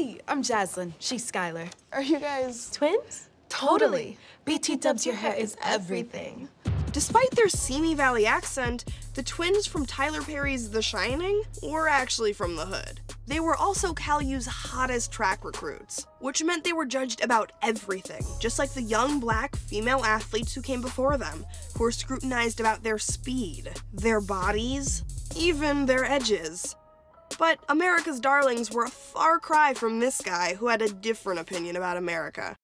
Hey, I'm Jazlyn. She's Skyler. Are you guys Twins? Totally. BT dubs your hair is everything. Despite their Simi Valley accent, the twins from Tyler Perry's The Shining were actually from the hood. They were also CalU's hottest track recruits, which meant they were judged about everything, just like the young black female athletes who came before them, who were scrutinized about their speed, their bodies, even their edges. But America's Darlings were a far cry from this guy who had a different opinion about America.